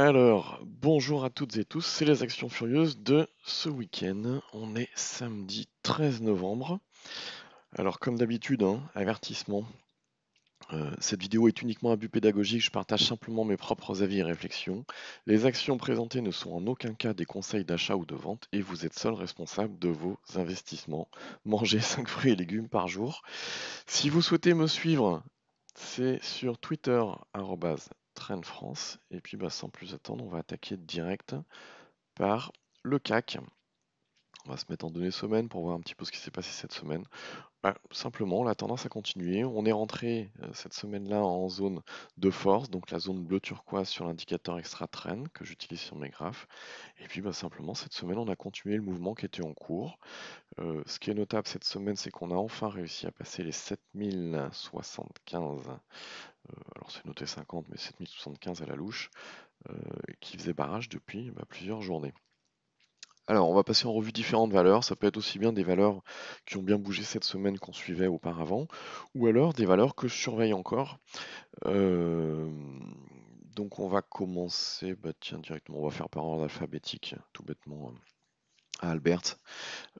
Alors, bonjour à toutes et tous, c'est les Actions Furieuses de ce week-end. On est samedi 13 novembre. Alors, comme d'habitude, hein, avertissement. euh, cette vidéo est uniquement à but pédagogique, je partage simplement mes propres avis et réflexions. Les actions présentées ne sont en aucun cas des conseils d'achat ou de vente et vous êtes seul responsable de vos investissements. Mangez 5 fruits et légumes par jour. Si vous souhaitez me suivre, c'est sur Twitter, France. Et puis, bah, sans plus attendre, on va attaquer direct par le CAC. On va se mettre en données semaine pour voir un petit peu ce qui s'est passé cette semaine. Bah, simplement, la tendance a continué. On est rentré euh, cette semaine-là en zone de force, donc la zone bleu turquoise sur l'indicateur extra trend que j'utilise sur mes graphes. Et puis, bah, simplement, cette semaine, on a continué le mouvement qui était en cours. Euh, ce qui est notable cette semaine, c'est qu'on a enfin réussi à passer les 7075 alors c'est noté 50, mais 7075 à la louche, euh, qui faisait barrage depuis bah, plusieurs journées. Alors, on va passer en revue différentes valeurs. Ça peut être aussi bien des valeurs qui ont bien bougé cette semaine qu'on suivait auparavant, ou alors des valeurs que je surveille encore. Euh, donc, on va commencer, bah, tiens, directement, on va faire par ordre alphabétique, tout bêtement. Albert.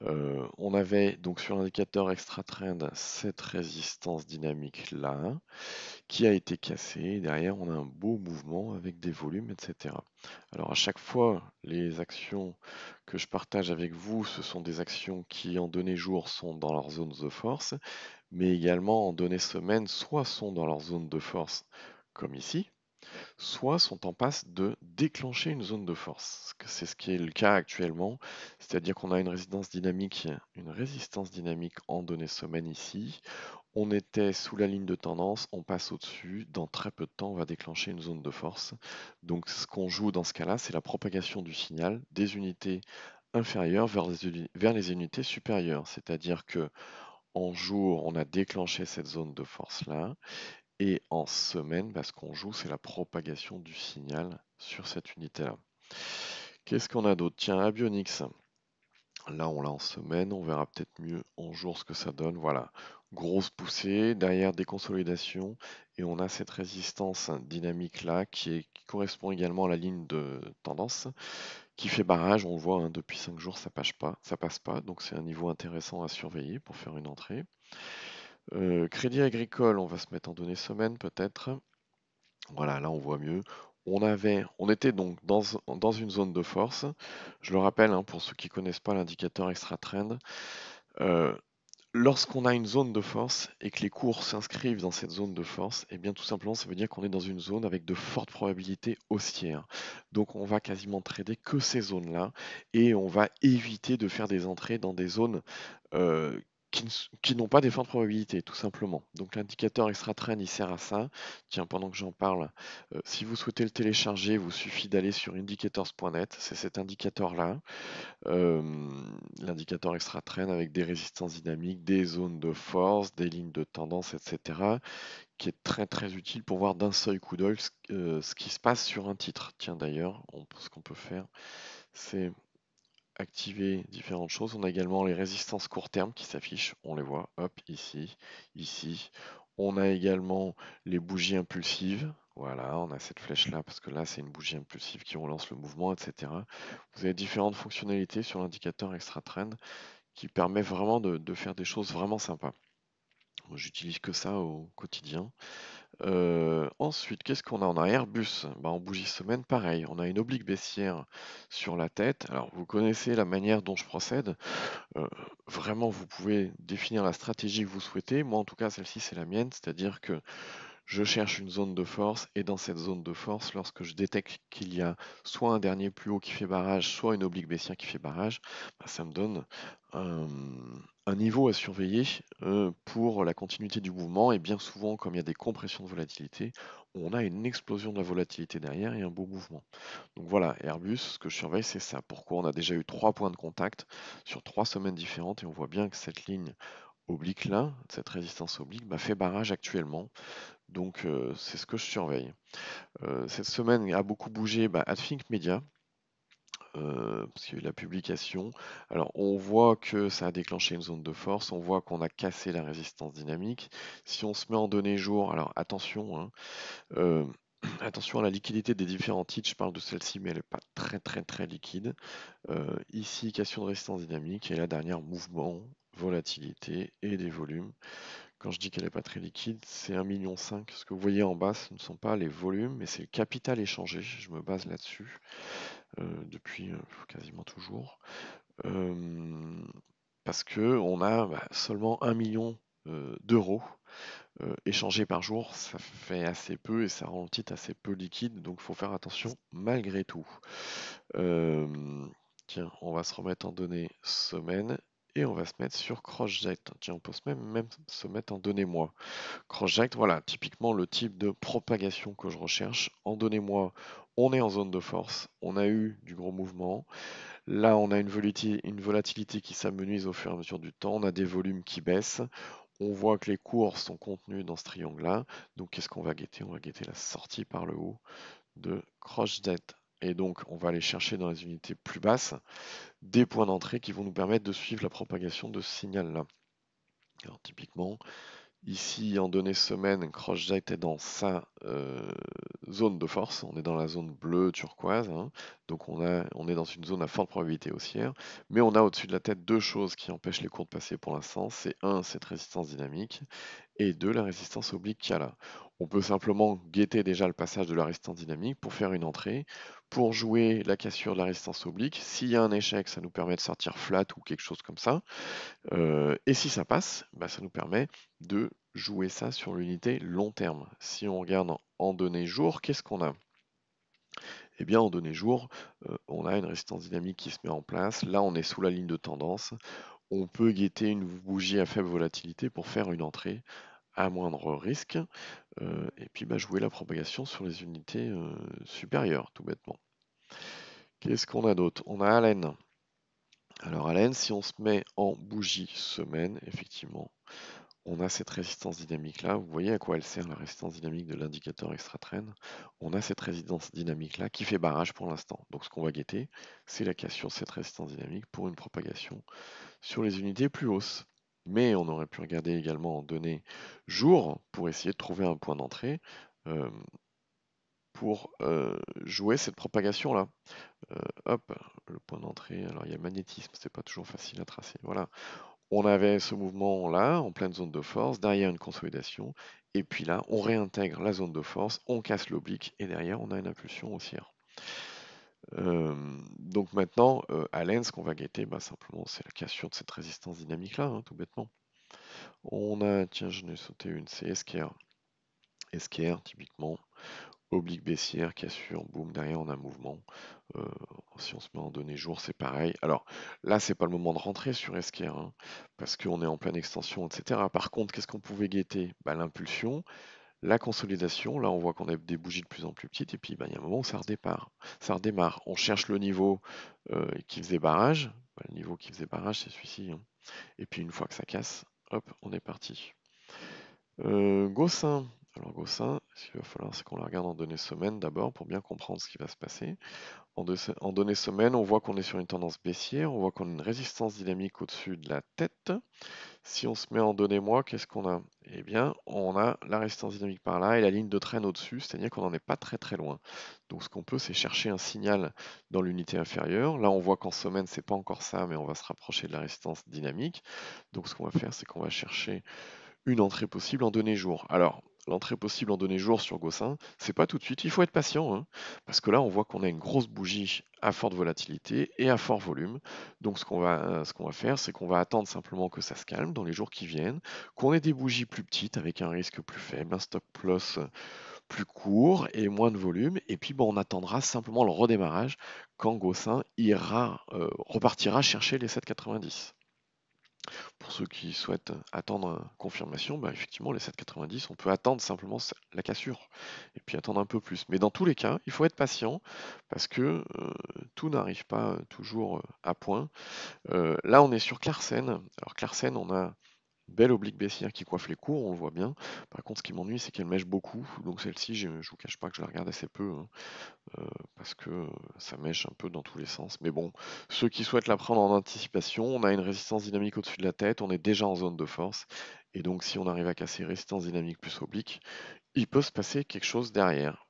Euh, on avait donc sur l'indicateur extra trend cette résistance dynamique là qui a été cassée. Derrière, on a un beau mouvement avec des volumes, etc. Alors à chaque fois, les actions que je partage avec vous, ce sont des actions qui en données jours sont dans leur zone de force, mais également en données semaines, soit sont dans leur zone de force, comme ici, soit sont en passe de déclencher une zone de force. C'est ce qui est le cas actuellement, c'est-à-dire qu'on a une résistance dynamique, une résistance dynamique en données semaines ici. On était sous la ligne de tendance, on passe au-dessus, dans très peu de temps on va déclencher une zone de force. Donc ce qu'on joue dans ce cas-là, c'est la propagation du signal des unités inférieures vers les, unités supérieures, c'est-à-dire que en jour, on a déclenché cette zone de force-là, et en semaine, bah, ce qu'on joue, c'est la propagation du signal sur cette unité-là. Qu'est-ce qu'on a d'autre? Tiens, Abionics. Là, on l'a en semaine, on verra peut-être mieux en jour ce que ça donne. Voilà, grosse poussée, derrière des consolidations, et on a cette résistance dynamique-là qui, correspond également à la ligne de tendance, qui fait barrage. On le voit, hein, depuis 5 jours, ça passe pas, ça passe pas, donc c'est un niveau intéressant à surveiller pour faire une entrée. Euh, crédit agricole, on va se mettre en données semaine peut-être. Voilà, là on voit mieux. On, était donc dans, dans une zone de force. Je le rappelle, hein, pour ceux qui ne connaissent pas l'indicateur extra trend, euh, lorsqu'on a une zone de force et que les cours s'inscrivent dans cette zone de force, et eh bien tout simplement ça veut dire qu'on est dans une zone avec de fortes probabilités haussières. Donc on va quasiment trader que ces zones-là et on va éviter de faire des entrées dans des zones euh, qui, n'ont pas des fortes probabilités, tout simplement. Donc l'indicateur extra trend, il sert à ça. Tiens, pendant que j'en parle, euh, si vous souhaitez le télécharger, il vous suffit d'aller sur indicators.net. C'est cet indicateur-là, euh, l'indicateur extra trend avec des résistances dynamiques, des zones de force, des lignes de tendance, etc., qui est très très utile pour voir d'un seul coup d'œil ce, euh, ce qui se passe sur un titre. Tiens, d'ailleurs, ce qu'on peut faire, c'est activer différentes choses. On a également les résistances court terme qui s'affichent, on les voit, hop, ici, ici. On a également les bougies impulsives. Voilà, on a cette flèche-là parce que là, c'est une bougie impulsive qui relance le mouvement, etc. Vous avez différentes fonctionnalités sur l'indicateur extra trend qui permet vraiment de, de faire des choses vraiment sympas. J'utilise que ça au quotidien. Euh, ensuite, qu'est-ce qu'on a? On a Airbus, bah, en bougie semaine, pareil, on a une oblique baissière sur la tête. Alors, vous connaissez la manière dont je procède. Euh, vraiment, vous pouvez définir la stratégie que vous souhaitez. Moi, en tout cas, celle-ci, c'est la mienne, c'est-à-dire que je cherche une zone de force et dans cette zone de force, lorsque je détecte qu'il y a soit un dernier plus haut qui fait barrage, soit une oblique baissière qui fait barrage, bah, ça me donne un, niveau à surveiller euh, pour la continuité du mouvement. Et bien souvent, comme il y a des compressions de volatilité, on a une explosion de la volatilité derrière et un beau mouvement. Donc voilà, Airbus, ce que je surveille, c'est ça. Pourquoi on a déjà eu trois points de contact sur trois semaines différentes et on voit bien que cette ligne oblique là, cette résistance oblique, bah, fait barrage actuellement. Donc euh, c'est ce que je surveille. Euh, cette semaine a beaucoup bougé bah, Adthink Media, euh, parce qu'il y a eu la publication. Alors on voit que ça a déclenché une zone de force, on voit qu'on a cassé la résistance dynamique. Si on se met en données jour, alors attention, hein, Attention à la liquidité des différents titres, je parle de celle-ci, mais elle n'est pas très très très liquide. Ici, question de résistance dynamique, et la dernière, mouvement, volatilité et des volumes. Quand je dis qu'elle n'est pas très liquide, c'est 1,5 million. Ce que vous voyez en bas, ce ne sont pas les volumes, mais c'est le capital échangé. Je me base là-dessus euh, depuis quasiment toujours. parce que on a bah, seulement 1 million d'euros euh, échangé par jour, ça fait assez peu et ça rend le titre assez peu liquide, donc il faut faire attention malgré tout. Euh, tiens, on va se remettre en données semaine et on va se mettre sur CrossJect. Tiens, on peut même, se mettre en données mois. CrossJect, voilà, typiquement le type de propagation que je recherche. En données mois, on est en zone de force, on a eu du gros mouvement. Là, on a une volatilité, qui s'amenuise au fur et à mesure du temps, on a des volumes qui baissent, on voit que les cours sont contenus dans ce triangle-là. Donc, qu'est-ce qu'on va guetter? On va guetter la sortie par le haut de debt. Et donc, on va aller chercher dans les unités plus basses des points d'entrée qui vont nous permettre de suivre la propagation de ce signal-là. Alors, typiquement, Ici, en données semaine, CrossJet est dans sa euh, zone de force. On est dans la zone bleue turquoise. Hein. Donc on, est dans une zone à forte probabilité haussière. Mais on a au-dessus de la tête deux choses qui empêchent les cours de passer pour l'instant. C'est un, cette résistance dynamique. Et deux, la résistance oblique qu'il y a là. On peut simplement guetter déjà le passage de la résistance dynamique pour faire une entrée. Pour jouer la cassure de la résistance oblique, s'il y a un échec, ça nous permet de sortir flat ou quelque chose comme ça. Euh, et si ça passe, bah, ça nous permet de jouer ça sur l'unité long terme. Si on regarde en, données jour, qu'est-ce qu'on a? Eh bien, en données jour, euh, on a une résistance dynamique qui se met en place. Là, on est sous la ligne de tendance. On peut guetter une bougie à faible volatilité pour faire une entrée à moindre risque. Euh, et puis, bah, jouer la propagation sur les unités supérieures, tout bêtement. Qu'est-ce qu'on a d'autre? On a Allen. Alors Allen, si on se met en bougie semaine, effectivement, on a cette résistance dynamique là. Vous voyez à quoi elle sert la résistance dynamique de l'indicateur extra-trend On a cette résistance dynamique là qui fait barrage pour l'instant. Donc ce qu'on va guetter, c'est la cassure de cette résistance dynamique pour une propagation sur les unités plus hausses. Mais on aurait pu regarder également en données jour pour essayer de trouver un point d'entrée. Euh, pour euh, jouer cette propagation là. Euh, hop, le point d'entrée. Alors il y a magnétisme, c'est pas toujours facile à tracer. Voilà. On avait ce mouvement là en pleine zone de force, derrière une consolidation, et puis là on réintègre la zone de force, on casse l'oblique et derrière on a une impulsion haussière. Euh, donc maintenant, à l'ENS, ce qu'on va guetter, bah, simplement c'est la cassure de cette résistance dynamique là, hein, tout bêtement. On a, tiens, je n'ai sauté une, c'est SKR. SKR, typiquement, oblique baissière, cassure, boum, derrière on a un mouvement. Euh, si on se met en données jour, c'est pareil. Alors là, c'est pas le moment de rentrer sur SKR, hein, parce qu'on est en pleine extension, etc. Par contre, qu'est-ce qu'on pouvait guetter? Bah, L'impulsion, la consolidation, là on voit qu'on a des bougies de plus en plus petites, et puis bah, il y a un moment où ça redépart. Ça redémarre. On cherche le niveau euh, qui faisait barrage. Bah, le niveau qui faisait barrage, c'est celui-ci. Hein. Et puis une fois que ça casse, hop, on est parti. Euh, Gossin, alors Gossin, ce qu'il va falloir, c'est qu'on la regarde en données semaine d'abord pour bien comprendre ce qui va se passer? En, données semaine, on voit qu'on est sur une tendance baissière, on voit qu'on a une résistance dynamique au-dessus de la tête. Si on se met en données mois, qu'est-ce qu'on a? Eh bien, on a la résistance dynamique par là et la ligne de traîne au-dessus, c'est-à-dire qu'on n'en est pas très très loin. Donc ce qu'on peut, c'est chercher un signal dans l'unité inférieure. Là, on voit qu'en semaine, c'est pas encore ça, mais on va se rapprocher de la résistance dynamique. Donc ce qu'on va faire, c'est qu'on va chercher une entrée possible en données jour. Alors, l'entrée possible en données jour sur Gossin, c'est pas tout de suite, il faut être patient, hein, parce que là on voit qu'on a une grosse bougie à forte volatilité et à fort volume. Donc ce qu'on va, faire, c'est qu'on va attendre simplement que ça se calme dans les jours qui viennent, qu'on ait des bougies plus petites avec un risque plus faible, un stop loss plus court et moins de volume. Et puis on attendra simplement le redémarrage quand Gossin ira, euh, repartira chercher les 7,90. Pour ceux qui souhaitent attendre confirmation, bah, effectivement, les 7,90, on peut attendre simplement la cassure et puis attendre un peu plus. Mais dans tous les cas, il faut être patient parce que euh, tout n'arrive pas toujours euh, à point. Euh, là, on est sur Clarsen. Alors, Clarsen, on a belle oblique baissière qui coiffe les cours, on le voit bien. Par contre, ce qui m'ennuie, c'est qu'elle mèche beaucoup. Donc celle-ci, je, ne vous cache pas que je la regarde assez peu, hein, euh, parce que ça mèche un peu dans tous les sens. Mais bon, ceux qui souhaitent la prendre en anticipation, on a une résistance dynamique au-dessus de la tête, on est déjà en zone de force. Et donc, si on arrive à casser résistance dynamique plus oblique, il peut se passer quelque chose derrière.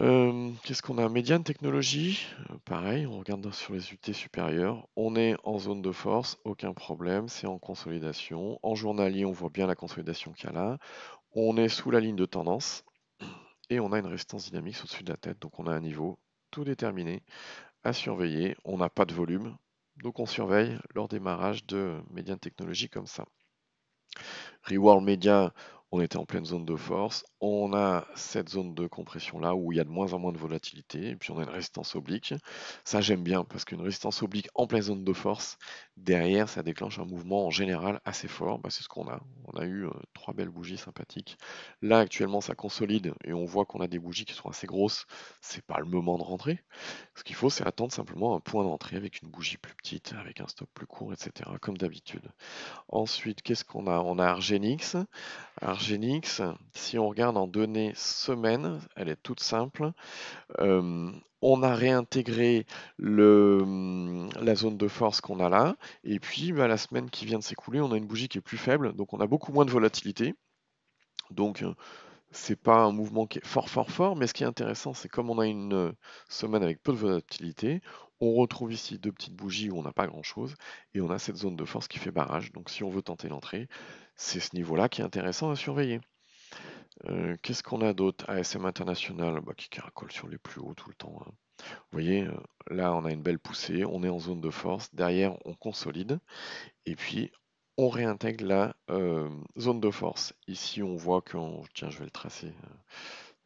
Euh, qu'est-ce qu'on a? Médiane technologie, euh, pareil, on regarde sur les UT supérieures. On est en zone de force, aucun problème, c'est en consolidation. En journalier, on voit bien la consolidation qu'il y a là. On est sous la ligne de tendance et on a une résistance dynamique au-dessus de la tête. Donc on a un niveau tout déterminé à surveiller. On n'a pas de volume, donc on surveille leur démarrage de Médiane technologie comme ça. Reward Media, on était en pleine zone de force. On a cette zone de compression là où il y a de moins en moins de volatilité. Et puis on a une résistance oblique. Ça j'aime bien parce qu'une résistance oblique en pleine zone de force, derrière ça déclenche un mouvement en général assez fort. Bah, c'est ce qu'on a. On a eu euh, trois belles bougies sympathiques. Là actuellement ça consolide et on voit qu'on a des bougies qui sont assez grosses. C'est pas le moment de rentrer. Ce qu'il faut c'est attendre simplement un point d'entrée avec une bougie plus petite, avec un stop plus court, etc. Comme d'habitude. Ensuite, qu'est-ce qu'on a? On a Argenix. Argenix, si on regarde en données semaine, elle est toute simple. Euh, on a réintégré le, la zone de force qu'on a là. Et puis, bah, la semaine qui vient de s'écouler, on a une bougie qui est plus faible. Donc, on a beaucoup moins de volatilité. Donc, c'est pas un mouvement qui est fort, fort, fort. Mais ce qui est intéressant, c'est comme on a une semaine avec peu de volatilité, on retrouve ici deux petites bougies où on n'a pas grand-chose. Et on a cette zone de force qui fait barrage. Donc, si on veut tenter l'entrée, c'est ce niveau-là qui est intéressant à surveiller. Euh, qu'est-ce qu'on a d'autre? ASM International, bah, qui caracole sur les plus hauts tout le temps. Hein. Vous voyez, euh, là on a une belle poussée, on est en zone de force, derrière on consolide, et puis on réintègre la euh, zone de force. Ici on voit qu'on, tiens je vais le tracer,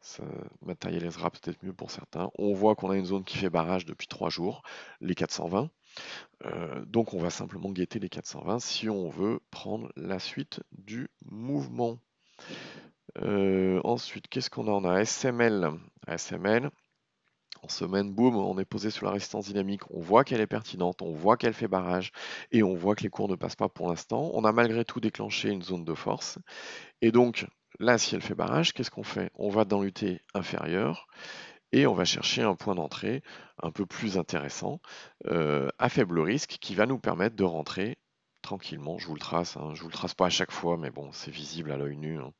ça matérialisera peut-être mieux pour certains, on voit qu'on a une zone qui fait barrage depuis trois jours, les 420, donc on va simplement guetter les 420 si on veut prendre la suite du mouvement. Euh, ensuite, qu'est-ce qu'on a? On a SML. SML, en semaine, boum, on est posé sur la résistance dynamique. On voit qu'elle est pertinente, on voit qu'elle fait barrage et on voit que les cours ne passent pas pour l'instant. On a malgré tout déclenché une zone de force. Et donc, là, si elle fait barrage, qu'est-ce qu'on fait? On va dans l'UT inférieur et on va chercher un point d'entrée un peu plus intéressant, euh, à faible risque, qui va nous permettre de rentrer tranquillement, je vous le trace, hein. je vous le trace pas à chaque fois, mais bon, c'est visible à l'œil nu. Hein.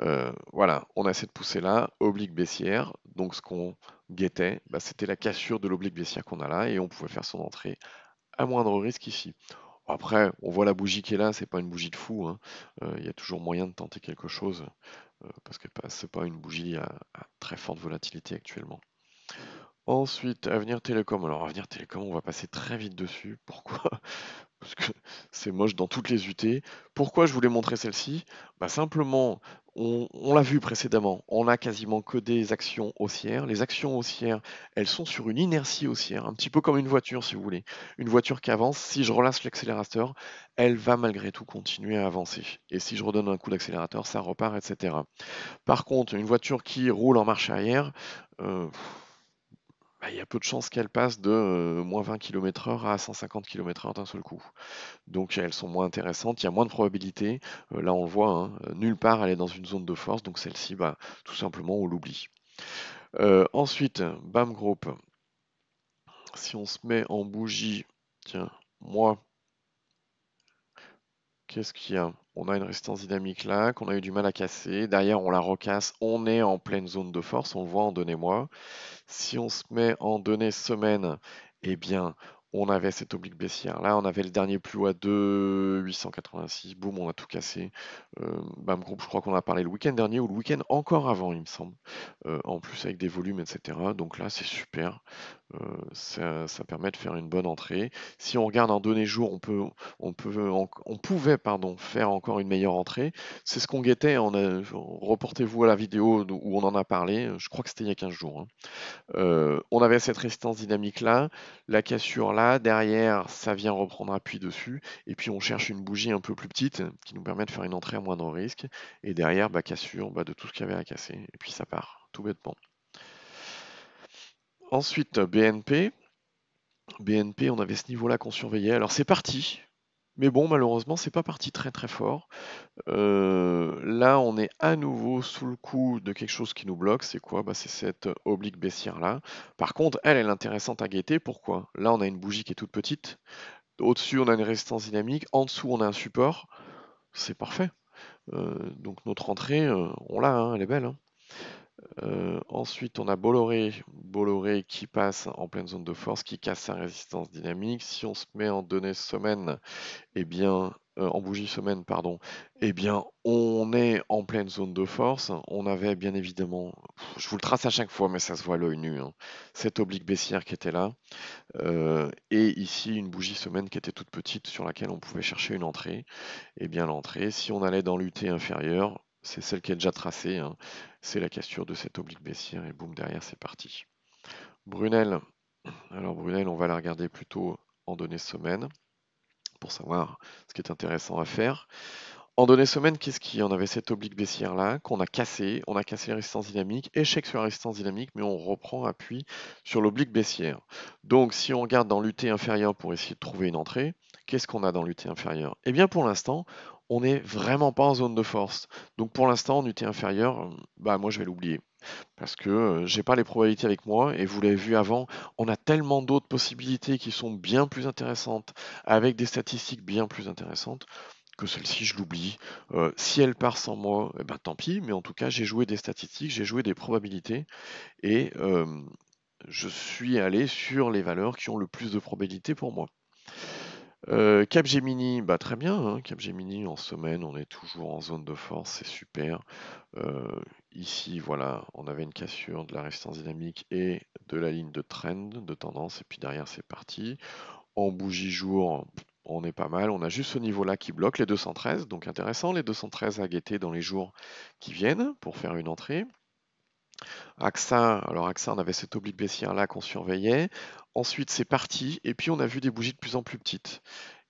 Euh, voilà, on a cette poussée-là, oblique baissière, donc ce qu'on guettait, bah, c'était la cassure de l'oblique baissière qu'on a là, et on pouvait faire son entrée à moindre risque ici. Après, on voit la bougie qui est là, c'est pas une bougie de fou, hein. euh, il y a toujours moyen de tenter quelque chose, euh, parce que c'est pas une bougie à, très forte volatilité actuellement. Ensuite, Avenir Télécom. Alors, Avenir Télécom, on va passer très vite dessus. Pourquoi? Parce que c'est moche dans toutes les UT. Pourquoi je voulais montrer celle-ci? Bah Simplement, on, l'a vu précédemment, on a quasiment que des actions haussières. Les actions haussières, elles sont sur une inertie haussière, un petit peu comme une voiture si vous voulez. Une voiture qui avance, si je relâche l'accélérateur, elle va malgré tout continuer à avancer. Et si je redonne un coup d'accélérateur, ça repart, etc. Par contre, une voiture qui roule en marche arrière, euh, il y a peu de chances qu'elles passent de euh, moins 20 km/h à 150 km/h d'un seul coup. Donc elles sont moins intéressantes, il y a moins de probabilité. Euh, là on le voit, hein, nulle part elle est dans une zone de force, donc celle-ci, bah, tout simplement on l'oublie. Euh, ensuite, BAM Group. Si on se met en bougie, tiens, moi, qu'est-ce qu'il y a? On a une résistance dynamique là, qu'on a eu du mal à casser. Derrière, on la recasse. On est en pleine zone de force, on le voit en donnez-moi. Si on se met en données semaine, eh bien, on avait cette oblique baissière là, on avait le dernier plus haut à 2,886, boum, on a tout cassé. Euh, BAM Group, je crois qu'on a parlé le week-end dernier ou le week-end encore avant, il me semble. Euh, en plus avec des volumes, etc. Donc là, c'est super. Euh, ça, permet de faire une bonne entrée. Si on regarde jours, on, peut, on, peut, on, pouvait pardon, faire encore une meilleure entrée. C'est ce qu'on guettait. Reportez-vous à la vidéo où on en a parlé. Je crois que c'était il y a 15 jours. Hein. Euh, on avait cette résistance dynamique là, la cassure là. Derrière, ça vient reprendre appui dessus. Et puis on cherche une bougie un peu plus petite qui nous permet de faire une entrée à moindre risque. Et derrière, bah, cassure bah, de tout ce qu'il y avait à casser. Et puis ça part, tout bêtement. Ensuite, BNP. BNP, on avait ce niveau-là qu'on surveillait. Alors c'est parti, mais bon, malheureusement, c'est pas parti très très fort. Euh, là, on est à nouveau sous le coup de quelque chose qui nous bloque. C'est quoi? Bah, C'est cette oblique baissière là. Par contre, elle, elle est intéressante à guetter. Pourquoi? Là, on a une bougie qui est toute petite. Au-dessus, on a une résistance dynamique. En dessous, on a un support. C'est parfait. donc notre entrée, on l'a, hein, elle est belle. Hein. Euh, ensuite, on a Bolloré, Bolloré qui passe en pleine zone de force, qui casse sa résistance dynamique. Si on se met en données semaine, eh bien, euh, en bougie semaine, pardon, eh bien, on est en pleine zone de force. On avait bien évidemment, je vous le trace à chaque fois, mais ça se voit à l'œil nu, hein, cette oblique baissière qui était là. Euh, et ici, une bougie semaine qui était toute petite sur laquelle on pouvait chercher une entrée. Eh bien, l'entrée, si on allait dans l'UT inférieur, c'est celle qui est déjà tracée. Hein. C'est la cassure de cette oblique baissière et boum, derrière, c'est parti. Brunel. Alors Brunel, on va la regarder plutôt en données semaine pour savoir ce qui est intéressant à faire. En données semaine, qu'est-ce qu'il y On avait cette oblique baissière là qu'on a cassée. On a cassé la résistance dynamique, échec sur la résistance dynamique, mais on reprend appui sur l'oblique baissière. Donc si on regarde dans l'UT inférieur pour essayer de trouver une entrée, qu'est-ce qu'on a dans l'UT inférieur Eh bien pour l'instant, on n'est vraiment pas en zone de force. Donc pour l'instant, en UT inférieur, bah moi je vais l'oublier. Parce que euh, j'ai pas les probabilités avec moi, et vous l'avez vu avant, on a tellement d'autres possibilités qui sont bien plus intéressantes, avec des statistiques bien plus intéressantes, que celle-ci je l'oublie. Euh, si elle part sans moi, eh ben, tant pis, mais en tout cas j'ai joué des statistiques, j'ai joué des probabilités, et euh, je suis allé sur les valeurs qui ont le plus de probabilités pour moi. Euh, Capgemini, bah, très bien, hein, Capgemini en semaine, on est toujours en zone de force, c'est super. Euh, ici, voilà, on avait une cassure de la résistance dynamique et de la ligne de trend, de tendance, et puis derrière c'est parti. En bougie jour, on est pas mal, on a juste ce niveau-là qui bloque les 213, donc intéressant, les 213 à guetter dans les jours qui viennent pour faire une entrée. AXA, alors AXA, on avait cette oblique baissière là qu'on surveillait. Ensuite, c'est parti. Et puis, on a vu des bougies de plus en plus petites.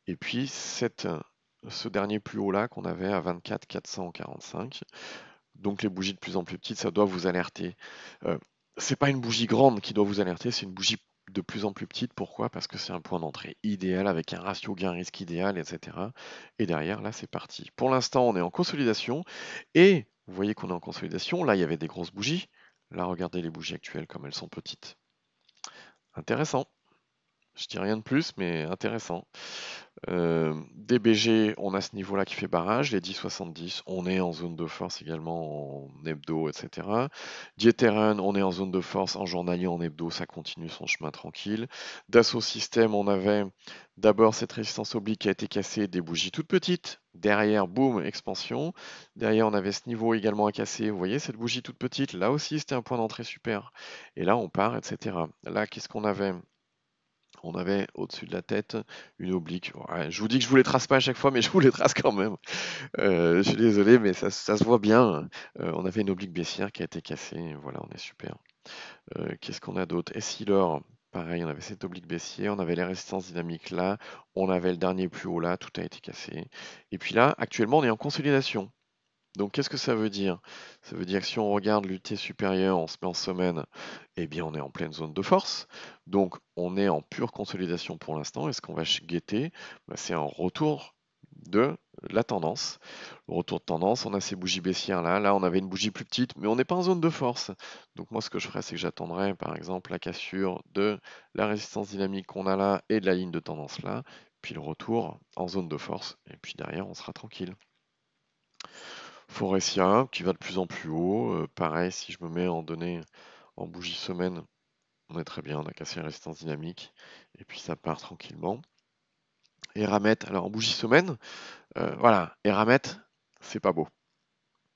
Et puis, ce dernier plus haut là qu'on avait à 24 445. Donc, les bougies de plus en plus petites, ça doit vous alerter. Euh, c'est pas une bougie grande qui doit vous alerter, c'est une bougie de plus en plus petite. Pourquoi? Parce que c'est un point d'entrée idéal avec un ratio gain-risque idéal, etc. Et derrière, là, c'est parti. Pour l'instant, on est en consolidation. Et vous voyez qu'on est en consolidation. Là, il y avait des grosses bougies. Là, regardez les bougies actuelles comme elles sont petites. Intéressant. Je dis rien de plus, mais intéressant. Euh, DBG, on a ce niveau-là qui fait barrage. Les 10-70, on est en zone de force également en hebdo, etc. Dieterren, on est en zone de force en journalier, en hebdo, ça continue son chemin tranquille. Dassault System, on avait d'abord cette résistance oblique qui a été cassée, des bougies toutes petites. Derrière, boum, expansion. Derrière, on avait ce niveau également à casser. Vous voyez cette bougie toute petite? Là aussi, c'était un point d'entrée super. Et là, on part, etc. Là, qu'est-ce qu'on avait? On avait au-dessus de la tête une oblique. je vous dis que je vous les trace pas à chaque fois, mais je vous les trace quand même. Euh, je suis désolé, mais ça, se voit bien. Euh, on avait une oblique baissière qui a été cassée. Voilà, on est super. Euh, qu'est-ce qu'on a d'autre? Essilor, pareil, on avait cette oblique baissière, on avait les résistances dynamiques là, on avait le dernier plus haut là, tout a été cassé. Et puis là, actuellement, on est en consolidation. Donc qu'est-ce que ça veut dire? Ça veut dire que si on regarde l'UT supérieur, on se met en semaine, eh bien on est en pleine zone de force. Donc on est en pure consolidation pour l'instant. Et ce qu'on va guetter, bah, c'est un retour de la tendance. Le retour de tendance, on a ces bougies baissières là. Là, on avait une bougie plus petite, mais on n'est pas en zone de force. Donc moi, ce que je ferais, c'est que j'attendrai par exemple la cassure de la résistance dynamique qu'on a là et de la ligne de tendance là, puis le retour en zone de force. Et puis derrière, on sera tranquille. Forestia qui va de plus en plus haut. Euh, pareil, si je me mets en données en bougie semaine, on est très bien, on a cassé la résistance dynamique. Et puis ça part tranquillement. Eramet, alors en bougie semaine, euh, voilà, Eramet, c'est pas beau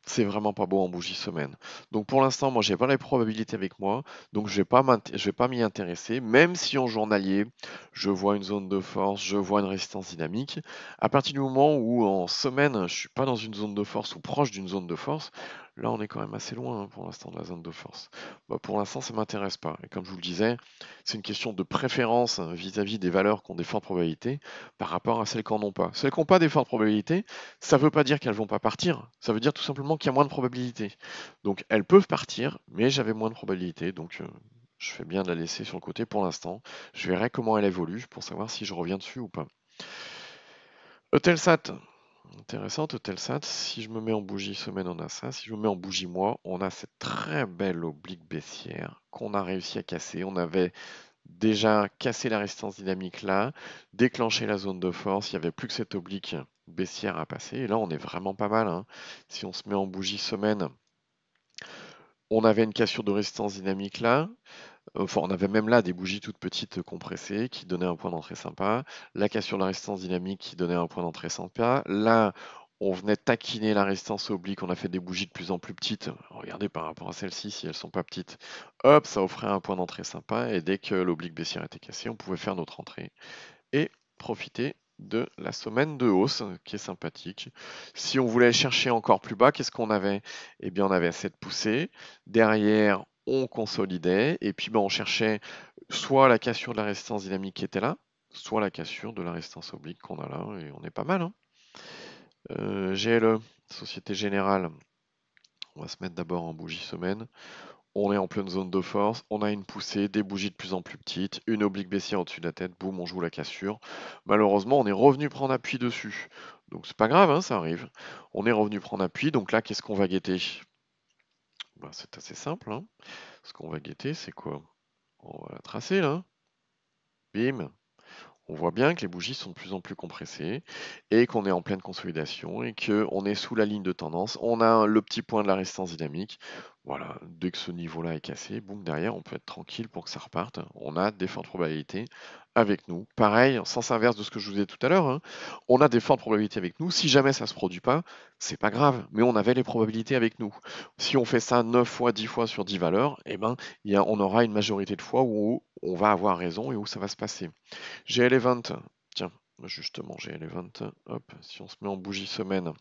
c'est vraiment pas beau en bougie semaine. Donc pour l'instant, moi, j'ai pas les probabilités avec moi, donc je vais pas vais pas m'y intéresser, même si en journalier, je vois une zone de force, je vois une résistance dynamique. À partir du moment où en semaine, je suis pas dans une zone de force ou proche d'une zone de force, Là, on est quand même assez loin hein, pour l'instant de la zone de force. Bah, pour l'instant, ça ne m'intéresse pas. Et comme je vous le disais, c'est une question de préférence hein, vis-à-vis des valeurs qui ont des fortes probabilités par rapport à celles qui n'en ont pas. Celles qui n'ont pas des fortes probabilités, ça ne veut pas dire qu'elles ne vont pas partir. Ça veut dire tout simplement qu'il y a moins de probabilités. Donc, elles peuvent partir, mais j'avais moins de probabilités. Donc, euh, je fais bien de la laisser sur le côté pour l'instant. Je verrai comment elle évolue pour savoir si je reviens dessus ou pas. Eutelsat, Intéressante Telsat. Si je me mets en bougie semaine, on a ça. Si je me mets en bougie mois, on a cette très belle oblique baissière qu'on a réussi à casser. On avait déjà cassé la résistance dynamique là, déclenché la zone de force. Il n'y avait plus que cette oblique baissière à passer. Et là, on est vraiment pas mal. hein. Si on se met en bougie semaine, on avait une cassure de résistance dynamique là. On avait même là des bougies toutes petites compressées qui donnaient un point d'entrée sympa. La cassure de la résistance dynamique qui donnait un point d'entrée sympa. Là, on venait taquiner la résistance oblique. On a fait des bougies de plus en plus petites. Regardez par rapport à celles-ci, si elles sont pas petites, hop, ça offrait un point d'entrée sympa. Et dès que l'oblique baissière était cassée, on pouvait faire notre entrée et profiter de la semaine de hausse qui est sympathique. Si on voulait chercher encore plus bas, qu'est-ce qu'on avait? Eh bien, on avait cette poussée. Derrière, on consolidait et puis ben, on cherchait soit la cassure de la résistance dynamique qui était là, soit la cassure de la résistance oblique qu'on a là et on est pas mal. Hein. Euh, GLE, Société Générale, on va se mettre d'abord en bougie semaine. On est en pleine zone de force, on a une poussée, des bougies de plus en plus petites, une oblique baissière au-dessus de la tête, boum, on joue la cassure. Malheureusement, on est revenu prendre appui dessus. Donc c'est pas grave, hein, ça arrive. On est revenu prendre appui, donc là, qu'est-ce qu'on va guetter? Bah, C'est assez simple. Hein. Ce qu'on va guetter, c'est quoi? On va la tracer là. Bim, on voit bien que les bougies sont de plus en plus compressées et qu'on est en pleine consolidation et qu'on est sous la ligne de tendance. On a le petit point de la résistance dynamique. Voilà, dès que ce niveau-là est cassé, boum, derrière, on peut être tranquille pour que ça reparte. On a des fortes probabilités avec nous. Pareil, en sens inverse de ce que je vous ai dit tout à l'heure, hein. on a des fortes probabilités avec nous. Si jamais ça ne se produit pas, c'est pas grave, mais on avait les probabilités avec nous. Si on fait ça 9 fois, 10 fois sur 10 valeurs, eh ben, on aura une majorité de fois où on va avoir raison et où ça va se passer. GL Event, tiens, justement, GL Event, hop, si on se met en bougie semaine,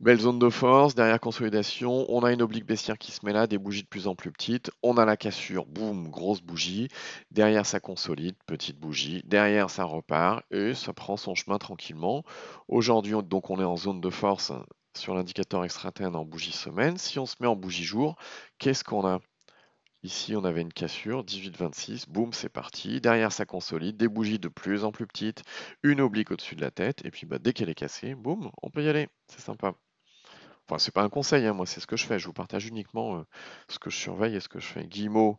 Belle zone de force, derrière consolidation, on a une oblique baissière qui se met là, des bougies de plus en plus petites, on a la cassure, boum, grosse bougie, derrière ça consolide, petite bougie, derrière ça repart et ça prend son chemin tranquillement. Aujourd'hui, donc on est en zone de force sur l'indicateur extra en bougie semaine. Si on se met en bougie jour, qu'est-ce qu'on a? Ici, on avait une cassure, 18-26, boum, c'est parti. Derrière, ça consolide, des bougies de plus en plus petites, une oblique au-dessus de la tête, et puis bah, dès qu'elle est cassée, boum, on peut y aller. C'est sympa. Enfin, c'est pas un conseil, hein, moi c'est ce que je fais. Je vous partage uniquement euh, ce que je surveille et ce que je fais. Guillemot,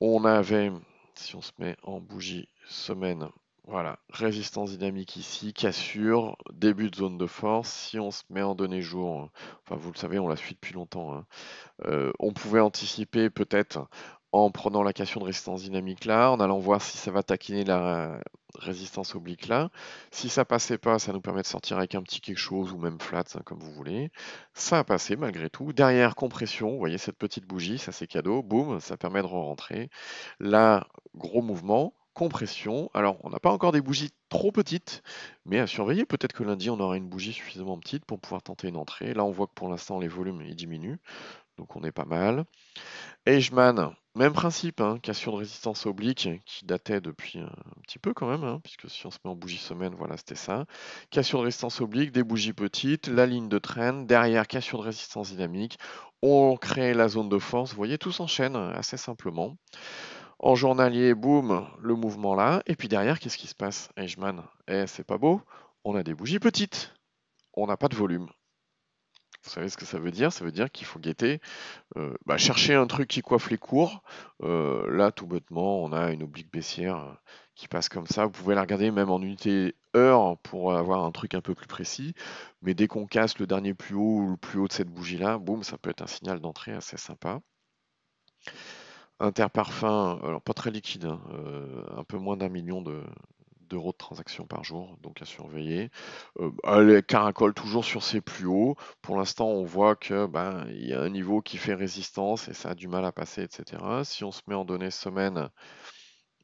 on avait, si on se met en bougie semaine, voilà, résistance dynamique ici, cassure, début de zone de force. Si on se met en données jour, enfin vous le savez, on la suit depuis longtemps, hein, euh, on pouvait anticiper peut-être en prenant la cassure de résistance dynamique là, en allant voir si ça va taquiner la résistance oblique là. Si ça passait pas, ça nous permet de sortir avec un petit quelque chose ou même flat, hein, comme vous voulez. Ça a passé malgré tout. Derrière, compression, vous voyez cette petite bougie, ça c'est cadeau, boum, ça permet de re-rentrer. Là, gros mouvement, compression. Alors, on n'a pas encore des bougies trop petites, mais à surveiller. Peut-être que lundi, on aura une bougie suffisamment petite pour pouvoir tenter une entrée. Là, on voit que pour l'instant, les volumes ils diminuent. Donc, on est pas mal. Eichmann, même principe, hein, cassure de résistance oblique qui datait depuis un petit peu quand même, hein, puisque si on se met en bougie semaine, voilà, c'était ça. Cassure de résistance oblique, des bougies petites, la ligne de traîne, derrière cassure de résistance dynamique, on crée la zone de force, vous voyez, tout s'enchaîne assez simplement. En journalier, boum, le mouvement là, et puis derrière, qu'est-ce qui se passe? Eichmann, eh, c'est pas beau, on a des bougies petites, on n'a pas de volume. Vous savez ce que ça veut dire? Ça veut dire qu'il faut guetter, euh, bah, chercher un truc qui coiffe les cours. Euh, là, tout bêtement, on a une oblique baissière euh, qui passe comme ça. Vous pouvez la regarder même en unité heure pour avoir un truc un peu plus précis. Mais dès qu'on casse le dernier plus haut ou le plus haut de cette bougie-là, boum, ça peut être un signal d'entrée assez sympa. Interparfum, alors pas très liquide, hein, un peu moins d'un million de, d'euros de transactions par jour, donc à surveiller. Euh, les caracoles toujours sur ses plus hauts. Pour l'instant, on voit que ben, il y a un niveau qui fait résistance et ça a du mal à passer, etc. Si on se met en données semaine,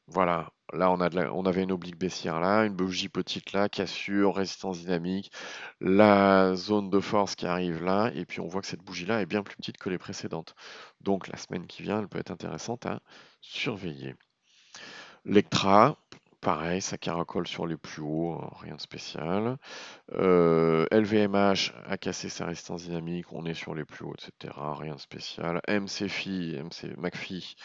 voilà, là on, a on avait une oblique baissière là, une bougie petite là, cassure, résistance dynamique, la zone de force qui arrive là, et puis on voit que cette bougie là est bien plus petite que les précédentes. Donc la semaine qui vient, elle peut être intéressante à surveiller. Lectra, Pareil, ça caracole sur les plus hauts, hein, rien de spécial. LVMH a cassé sa résistance dynamique, on est sur les plus hauts, etc. Rien de spécial. MCFI, MC, McPhee,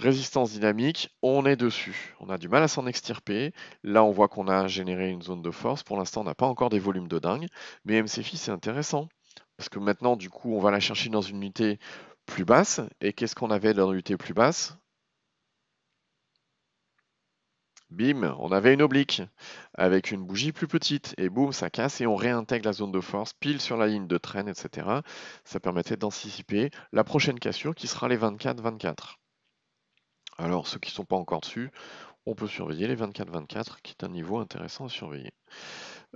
résistance dynamique, on est dessus. On a du mal à s'en extirper. Là, on voit qu'on a généré une zone de force. Pour l'instant, on n'a pas encore des volumes de dingue. Mais MCFI, c'est intéressant. Parce que maintenant, du coup, on va la chercher dans une unité plus basse. Et qu'est-ce qu'on avait dans l'unité plus basse? Bim, on avait une oblique avec une bougie plus petite et boum, ça casse et on réintègre la zone de force pile sur la ligne de traîne, etc. Ça permettait d'anticiper la prochaine cassure qui sera les 24-24. Alors ceux qui ne sont pas encore dessus, on peut surveiller les 24-24 qui est un niveau intéressant à surveiller.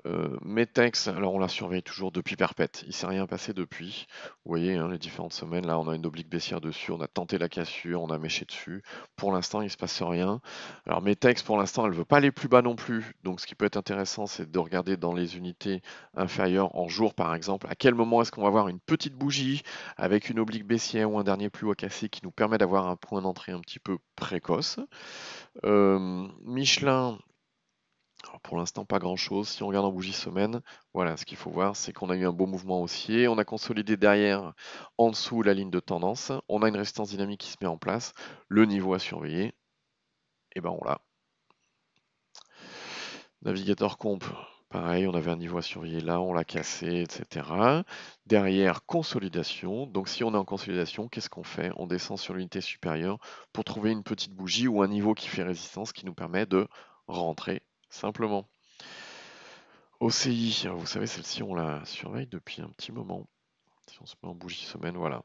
Euh, Metex, alors on la surveille toujours depuis perpète, il s'est rien passé depuis. Vous voyez, hein, les différentes semaines, là on a une oblique baissière dessus, on a tenté la cassure, on a méché dessus. Pour l'instant, il ne se passe rien. Alors Metex, pour l'instant, elle ne veut pas aller plus bas non plus. Donc ce qui peut être intéressant, c'est de regarder dans les unités inférieures en jour par exemple, à quel moment est-ce qu'on va avoir une petite bougie avec une oblique baissière ou un dernier plus haut cassé qui nous permet d'avoir un point d'entrée un petit peu précoce. Euh, Michelin, pour l'instant, pas grand-chose. Si on regarde en bougie semaine, voilà, ce qu'il faut voir, c'est qu'on a eu un beau mouvement haussier. On a consolidé derrière, en dessous, la ligne de tendance. On a une résistance dynamique qui se met en place. Le niveau à surveiller, et eh ben on l'a. Navigateur comp, pareil, on avait un niveau à surveiller là, on l'a cassé, etc. Derrière, consolidation. Donc si on est en consolidation, qu'est-ce qu'on fait? On descend sur l'unité supérieure pour trouver une petite bougie ou un niveau qui fait résistance qui nous permet de rentrer simplement. OCI, vous savez, celle-ci, on la surveille depuis un petit moment. Si on se met en bougie semaine, voilà.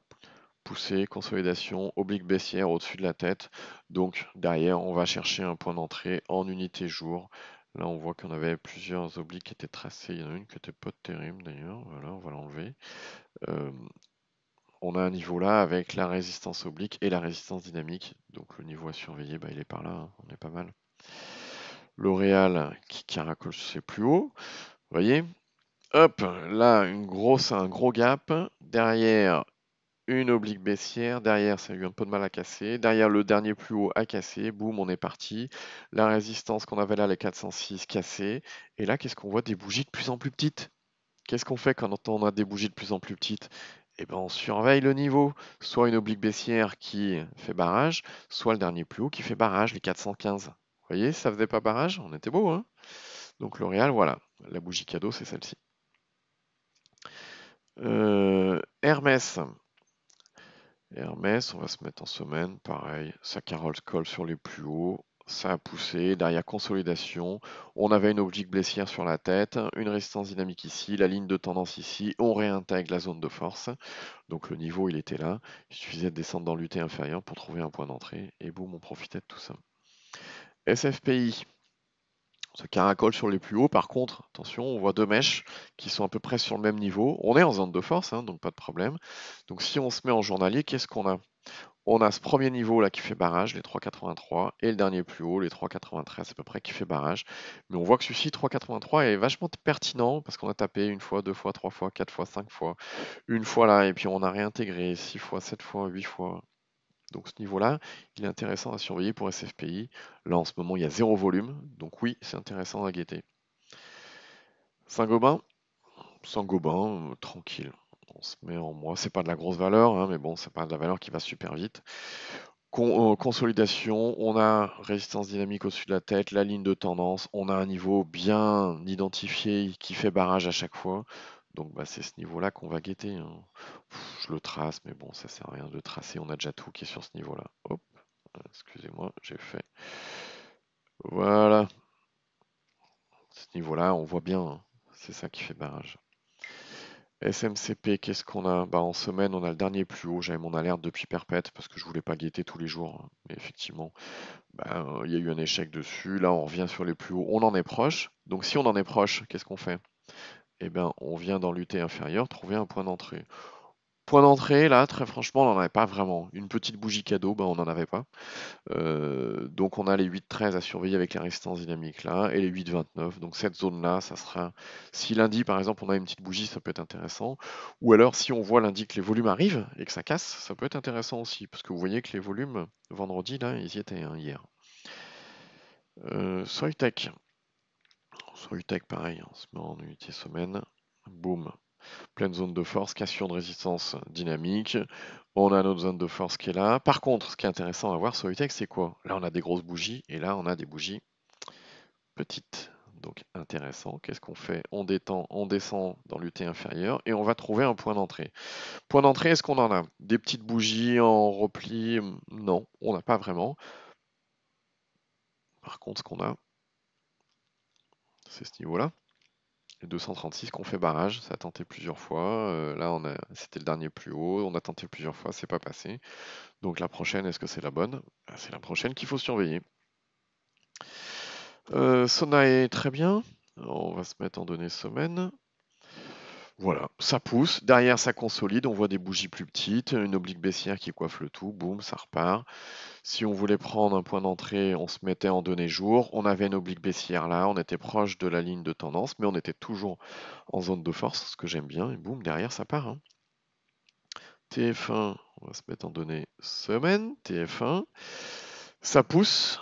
Poussée, consolidation, oblique baissière au-dessus de la tête. Donc derrière, on va chercher un point d'entrée en unité jour. Là, on voit qu'on avait plusieurs obliques qui étaient tracées. Il y en a une qui n'était pas terrible d'ailleurs. Voilà, on va l'enlever. Euh, on a un niveau là avec la résistance oblique et la résistance dynamique. Donc le niveau à surveiller, bah, il est par là. Hein. On est pas mal. L'Oréal qui caracole c'est plus haut. Vous voyez Hop, là, une grosse, un gros gap. Derrière, une oblique baissière. Derrière, ça a eu un peu de mal à casser. Derrière, le dernier plus haut a cassé. Boum, on est parti. La résistance qu'on avait là, les 406, cassée. Et là, qu'est-ce qu'on voit? Des bougies de plus en plus petites. Qu'est-ce qu'on fait quand on a des bougies de plus en plus petites? Eh ben, on surveille le niveau. Soit une oblique baissière qui fait barrage, soit le dernier plus haut qui fait barrage, les 415 voyez, ça faisait pas barrage, on était beau. Hein Donc L'Oréal, voilà, la bougie cadeau, c'est celle-ci. Euh, Hermès. Hermès, on va se mettre en semaine, pareil, ça carole colle sur les plus hauts, ça a poussé, derrière consolidation, on avait une oblique blessière sur la tête, une résistance dynamique ici, la ligne de tendance ici, on réintègre la zone de force, donc le niveau il était là, il suffisait de descendre dans l'UT inférieur pour trouver un point d'entrée, et boum, on profitait de tout ça. SFPI, ça caracole sur les plus hauts. Par contre, attention, on voit deux mèches qui sont à peu près sur le même niveau. On est en zone de force, hein, donc pas de problème. Donc si on se met en journalier, qu'est-ce qu'on a? On a ce premier niveau là qui fait barrage, les 3,83, et le dernier plus haut, les 3,93 à peu près qui fait barrage. Mais on voit que celui-ci, 3,83, est vachement pertinent parce qu'on a tapé une fois, deux fois, trois fois, quatre fois, cinq fois, une fois là, et puis on a réintégré six fois, sept fois, huit fois, donc ce niveau-là, il est intéressant à surveiller pour SFPI. Là, en ce moment, il y a zéro volume. Donc oui, c'est intéressant à guetter. Saint-Gobain, Saint-Gobain, euh, tranquille. On se met en mois. C'est pas de la grosse valeur, hein, mais bon, c'est pas de la valeur qui va super vite. Euh, consolidation, on a résistance dynamique au-dessus de la tête, la ligne de tendance, on a un niveau bien identifié qui fait barrage à chaque fois. Donc bah, c'est ce niveau-là qu'on va guetter. Hein. je le trace, mais bon, ça sert à rien de tracer. On a déjà tout qui est sur ce niveau-là. Hop, excusez-moi, j'ai fait. Voilà. Ce niveau-là, on voit bien. Hein. C'est ça qui fait barrage. SMCP, qu'est-ce qu'on a? Bah, En semaine, on a le dernier plus haut. J'avais mon alerte depuis perpète parce que je voulais pas guetter tous les jours. Hein. Mais effectivement, bah, il y a eu un échec dessus. Là, on revient sur les plus hauts. On en est proche. Donc si on en est proche, qu'est-ce qu'on fait? Eh ben, on vient dans l'UT inférieur trouver un point d'entrée. Point d'entrée, là, très franchement, on n'en avait pas vraiment. Une petite bougie cadeau, ben, on n'en avait pas. Euh, donc on a les 8-13 à surveiller avec la résistance dynamique là, et les 8-29. Donc cette zone-là, ça sera... Si lundi, par exemple, on a une petite bougie, ça peut être intéressant. Ou alors, si on voit lundi que les volumes arrivent et que ça casse, ça peut être intéressant aussi. Parce que vous voyez que les volumes, vendredi, là, ils y étaient hein, hier. Euh, Soytech. Sur UTEC, pareil, on se met en unité semaine. Boum. Pleine zone de force, cassure de résistance dynamique. On a notre zone de force qui est là. Par contre, ce qui est intéressant à voir sur UTEC, c'est quoi? Là, on a des grosses bougies et là, on a des bougies petites. Donc intéressant. Qu'est-ce qu'on fait? On détend, on descend dans l'UT inférieur et on va trouver un point d'entrée. Point d'entrée, est-ce qu'on en a? Des petites bougies en repli? Non, on n'a pas vraiment. Par contre, ce qu'on a, c'est ce niveau-là. Le 236 qu'on fait barrage, ça a tenté plusieurs fois. Euh, là, c'était le dernier plus haut. On a tenté plusieurs fois, c'est pas passé. Donc la prochaine, est-ce que c'est la bonne? Ah, C'est la prochaine qu'il faut surveiller. Euh, Sona est très bien. On va se mettre en données semaine. Voilà, ça pousse. Derrière, ça consolide. On voit des bougies plus petites, une oblique baissière qui coiffe le tout. Boum, ça repart. Si on voulait prendre un point d'entrée, on se mettait en données jour. On avait une oblique baissière là. On était proche de la ligne de tendance, mais on était toujours en zone de force, ce que j'aime bien. Et boum, derrière, ça part. Hein. TF1, on va se mettre en données semaine. TF1, ça pousse.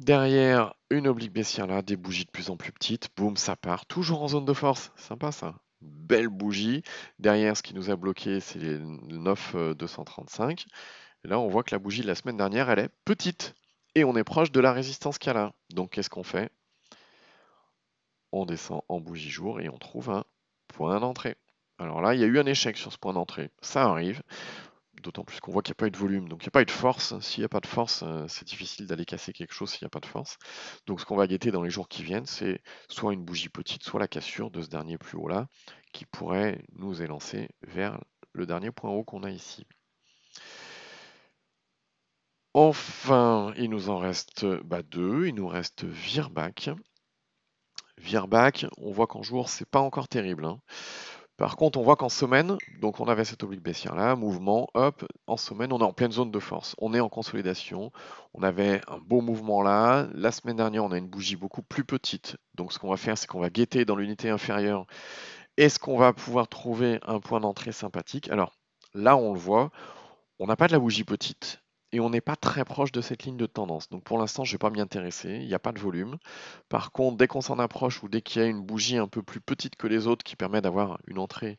Derrière, une oblique baissière là, des bougies de plus en plus petites. Boum, ça part. Toujours en zone de force. Sympa ça belle bougie. Derrière, ce qui nous a bloqué, c'est le 9235. Et là, on voit que la bougie de la semaine dernière, elle est petite. Et on est proche de la résistance qu'il y a. Donc, qu'est-ce qu'on fait? On descend en bougie jour et on trouve un point d'entrée. Alors là, il y a eu un échec sur ce point d'entrée. Ça arrive. D'autant plus qu'on voit qu'il n'y a pas eu de volume, donc il n'y a pas eu de force. S'il n'y a pas de force, euh, c'est difficile d'aller casser quelque chose s'il n'y a pas de force. Donc ce qu'on va guetter dans les jours qui viennent, c'est soit une bougie petite, soit la cassure de ce dernier plus haut là, qui pourrait nous élancer vers le dernier point haut qu'on a ici. Enfin, il nous en reste bah, deux. Il nous reste Virbac. Virbac, on voit qu'en jour, c'est pas encore terrible. Hein. Par contre, on voit qu'en semaine, donc on avait cette oblique baissière là, mouvement, hop, en semaine, on est en pleine zone de force. On est en consolidation. On avait un beau mouvement là. La semaine dernière, on a une bougie beaucoup plus petite. Donc ce qu'on va faire, c'est qu'on va guetter dans l'unité inférieure. Est-ce qu'on va pouvoir trouver un point d'entrée sympathique Alors là, on le voit, on n'a pas de la bougie petite et on n'est pas très proche de cette ligne de tendance. Donc pour l'instant, je ne vais pas m'y intéresser, il n'y a pas de volume. Par contre, dès qu'on s'en approche ou dès qu'il y a une bougie un peu plus petite que les autres qui permet d'avoir une entrée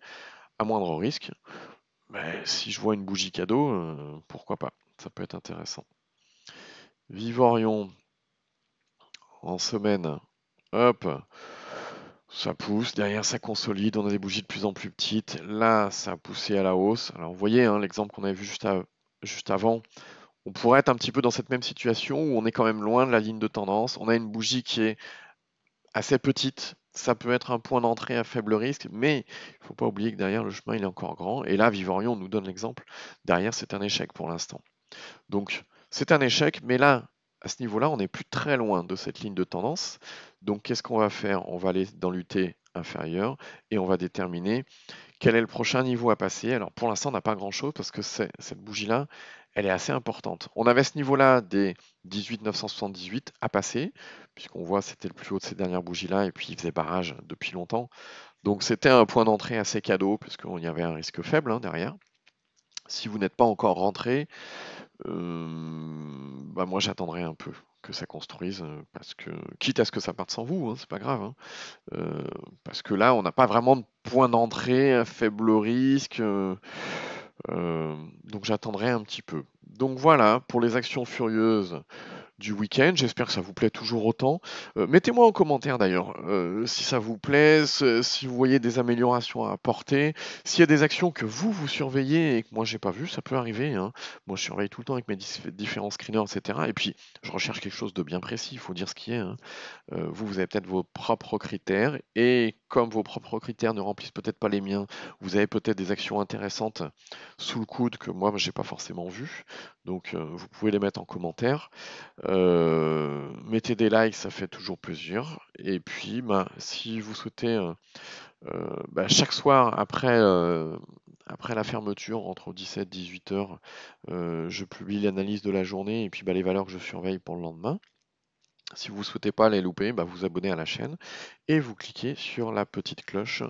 à moindre risque, ben, si je vois une bougie cadeau, euh, pourquoi pas? Ça peut être intéressant. Vivorion en semaine, hop, ça pousse, derrière ça consolide, on a des bougies de plus en plus petites. Là, ça a poussé à la hausse. Alors vous voyez hein, l'exemple qu'on avait vu juste, juste avant, on pourrait être un petit peu dans cette même situation où on est quand même loin de la ligne de tendance. On a une bougie qui est assez petite. Ça peut être un point d'entrée à faible risque, mais il ne faut pas oublier que derrière le chemin il est encore grand. Et là, Vivorion nous donne l'exemple. Derrière, c'est un échec pour l'instant. Donc, c'est un échec, mais là, à ce niveau-là, on n'est plus très loin de cette ligne de tendance. Donc, qu'est-ce qu'on va faire? On va aller dans l'UT inférieur et on va déterminer quel est le prochain niveau à passer. Alors, pour l'instant, on n'a pas grand-chose parce que cette bougie-là, elle est assez importante. On avait ce niveau-là des 18,978 à passer, puisqu'on voit c'était le plus haut de ces dernières bougies-là, et puis il faisait barrage depuis longtemps. Donc c'était un point d'entrée assez cadeau, puisqu'il y avait un risque faible hein, derrière. Si vous n'êtes pas encore rentré, euh, bah moi j'attendrai un peu que ça construise, euh, parce que quitte à ce que ça parte sans vous, hein, c'est pas grave. Hein. Euh, parce que là, on n'a pas vraiment de point d'entrée faible risque. Donc j'attendrai un petit peu. Donc voilà, pour les actions furieuses, du week-end. J'espère que ça vous plaît toujours autant. Euh, mettez-moi en commentaire d'ailleurs euh, si ça vous plaît, si vous voyez des améliorations à apporter, s'il y a des actions que vous vous surveillez et que moi j'ai pas vu, ça peut arriver. Hein. Moi je surveille tout le temps avec mes différents screeners, etc. Et puis je recherche quelque chose de bien précis, il faut dire ce qui est. Hein. Euh, vous, vous avez peut-être vos propres critères et comme vos propres critères ne remplissent peut-être pas les miens, vous avez peut-être des actions intéressantes sous le coude que moi j'ai pas forcément vu. Donc vous pouvez les mettre en commentaire. Euh, mettez des likes, ça fait toujours plaisir. Et puis, bah, si vous souhaitez, euh, euh, bah, chaque soir après, la fermeture, entre 17 et 18 heures, je publie l'analyse de la journée et puis bah, les valeurs que je surveille pour le lendemain. Si vous ne souhaitez pas les louper, vous abonnez à la chaîne et vous cliquez sur la petite cloche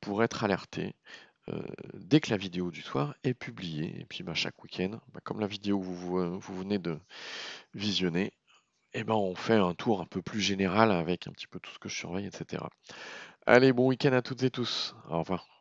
pour être alerté dès que la vidéo du soir est publiée. Et puis chaque week-end, comme la vidéo que vous, venez de, visionner, eh ben on fait un tour un peu plus général avec un petit peu tout ce que je surveille, etc. Allez, bon week-end à toutes et tous. Au revoir.